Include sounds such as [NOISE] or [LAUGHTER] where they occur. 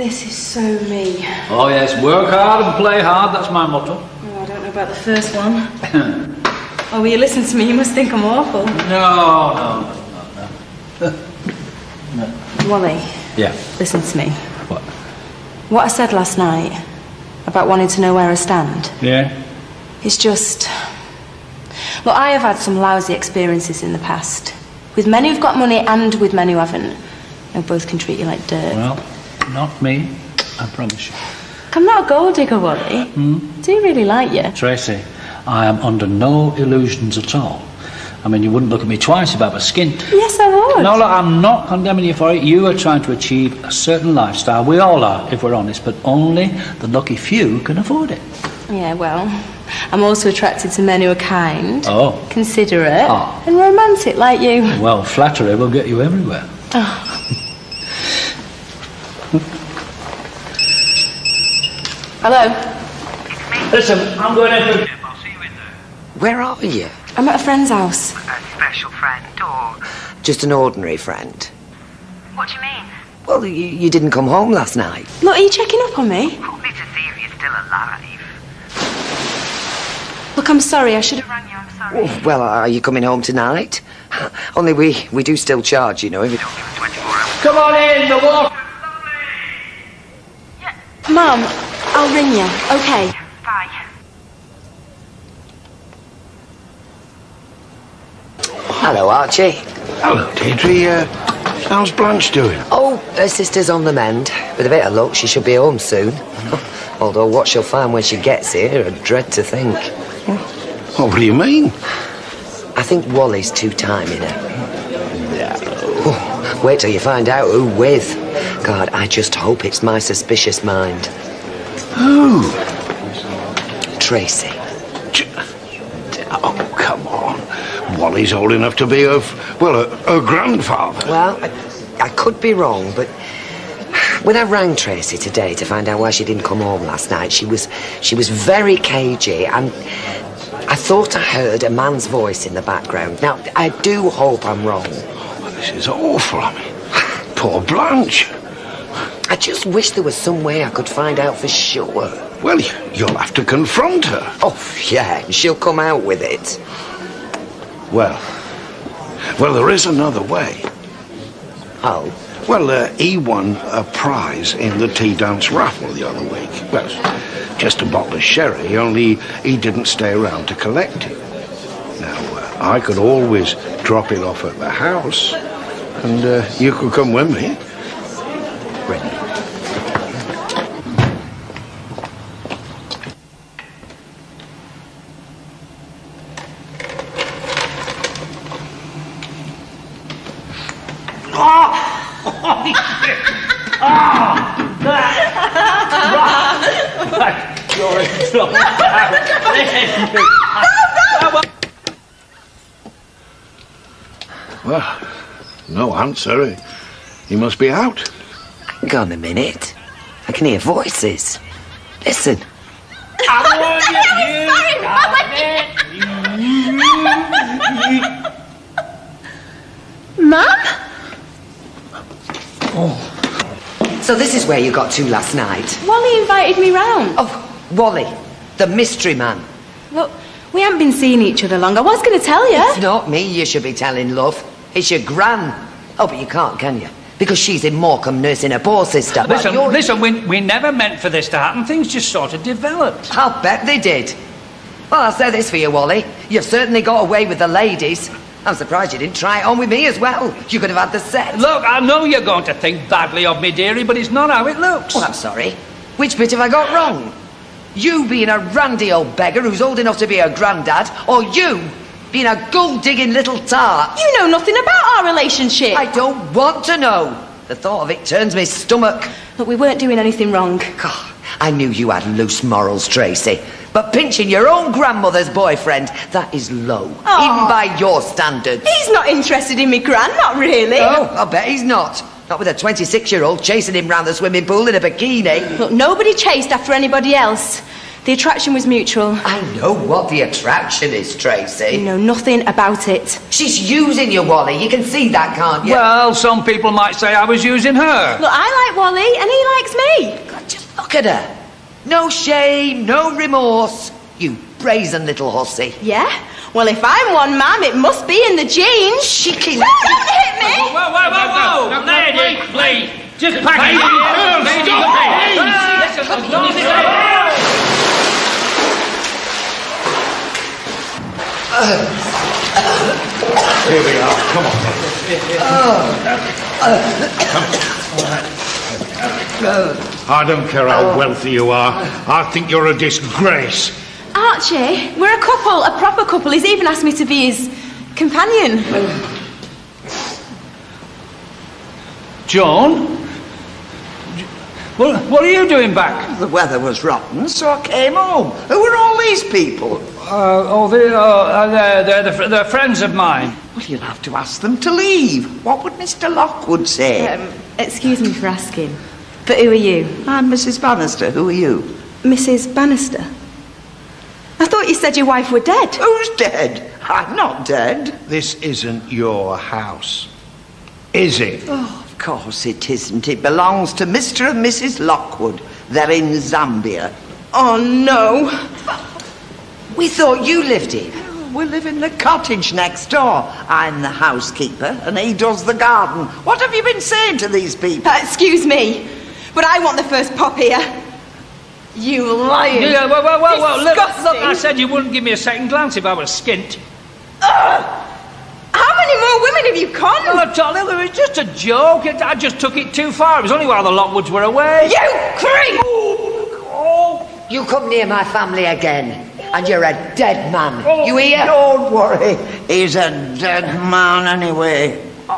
This is so me. Oh, yes, work hard and play hard. That's my motto. Oh, I don't know about the first one. [LAUGHS] oh, will you listen to me? You must think I'm awful. No, no, no. no. [LAUGHS] no. Wally, Yeah. listen to me. What? What I said last night about wanting to know where I stand, Yeah? it's just. Look, I have had some lousy experiences in the past. With men who've got money and with men who haven't. They both can treat you like dirt. Well, not me. I promise you. I'm not a gold digger, Wally. Hmm? I do really like you. Tracy, I am under no illusions at all. I mean, you wouldn't look at me twice if I was skint. Yes, I would. No, look, I'm not condemning you for it. You are trying to achieve a certain lifestyle. We all are, if we're honest, but only the lucky few can afford it. Yeah, well, I'm also attracted to men who are kind, Oh. considerate, Oh. and romantic like you. Well, flattery will get you everywhere. Hello, Listen, I'm going in for... Where are you? I'm at a friend's house. A special friend, or Just an ordinary friend. what do you mean? Well, you, you didn't come home last night. Look, are you checking up on me? Only to see if you're still alive. Look, I'm sorry, I should have rang you, I'm sorry. Oh, well, are you coming home tonight? [SIGHS] Only we, we do still charge, you know. If it, Don't give us 24 hours. Come on in, the water... Mum, I'll ring you, okay? Bye. Hello, Archie. Hello, Deirdre. Uh, how's Blanche doing? Oh, her sister's on the mend. With a bit of luck, she should be home soon. [LAUGHS] Although what she'll find when she gets here, I dread to think. What do you mean? I think Wally's too timing her. Oh, wait till you find out who with. God, I just hope it's my suspicious mind. Who? Tracy. Oh, come on. Wally's old enough to be f- well, her, her grandfather. Well, I, I could be wrong, but when I rang Tracy today to find out why she didn't come home last night, she was she was very cagey, and I thought I heard a man's voice in the background. Now, I do hope I'm wrong. Well, this is awful. I mean, poor Blanche. I just wish there was some way I could find out for sure. Well, you'll have to confront her. Oh, yeah, and she'll come out with it. Well, well, there is another way. Oh, Well, uh, he won a prize in the tea dance raffle the other week. Well, just a bottle of sherry, only he didn't stay around to collect it. Now, uh, I could always drop it off at the house, and uh, you could come with me. [LAUGHS] Well, no answer. He, he must be out. Hang on a minute. I can hear voices. Listen. [LAUGHS] [LAUGHS] Mum? Oh. So this is where you got to last night. Wally invited me round. Oh, Wally, the mystery man. Look, we haven't been seeing each other long. I was going to tell you. It's not me you should be telling, love. It's your gran. Oh, but you can't, can you? Because she's in Morecambe nursing her poor sister. Listen, you're- listen, we, we never meant for this to happen. Things just sort of developed. I'll bet they did. Well, I'll say this for you, Wally. You've certainly got away with the ladies. I'm surprised you didn't try it on with me as well. You could have had the set. Look, I know you're going to think badly of me, dearie, but it's not how it looks. Oh, I'm sorry. Which bit have I got wrong? You being a randy old beggar who's old enough to be a granddad, or you being a gold-digging little tart? You know nothing about our relationship. I don't want to know. The thought of it turns me stomach. Look, we weren't doing anything wrong. God, I knew you had loose morals, Tracy. But pinching your own grandmother's boyfriend, that is low. Aw. Even by your standards. He's not interested in me, Gran, not really. Oh, I bet he's not. Not with a 26-year-old chasing him round the swimming pool in a bikini. Look, nobody chased after anybody else. The attraction was mutual. I know what the attraction is, Tracy. You know nothing about it. She's using you, Wally. You can see that, can't you? Well, some people might say I was using her. Look, I like Wally and he likes me. me. God, just look at her. No shame, no remorse. You brazen little hussy. Yeah? Well, if I'm one, ma'am, it must be in the genes. Cheeky No, don't hit me! Whoa, whoa, whoa, whoa! Lady, please! Just pack it Girl, stop! Here we are. Come on. I don't care how wealthy you are. I think you're a disgrace. Archie, we're a couple, a proper couple. He's even asked me to be his companion. Joan? What, what are you doing back? The weather was rotten, so I came home. Who are all these people? Uh, oh, they, uh, uh, they're, they're, the they're friends of mine. Well, you'll have to ask them to leave. What would Mr. Lockwood say? Um, excuse me for asking, but who are you? I'm Mrs. Bannister. Who are you? Mrs. Bannister. I thought you said your wife were dead. Who's dead? I'm not dead. This isn't your house, is it? Oh, of course it isn't. It belongs to Mr. and Mrs. Lockwood. They're in Zambia. Oh, no. We thought you lived here. We live in the cottage next door. I'm the housekeeper, and he does the garden. What have you been saying to these people? Uh, excuse me, but I want the first pop here. You lying. Yeah, whoa, whoa, whoa, whoa. Look, look, I said you wouldn't give me a second glance if I was skint. How many more women have you conned? Oh, Charlie, it was just a joke. It- I just took it too far. It was only while the Lockwoods were away. You creep! Oh, you come near my family again, and you're a dead man. Oh, you hear? Don't worry. He's a dead man anyway. Oh,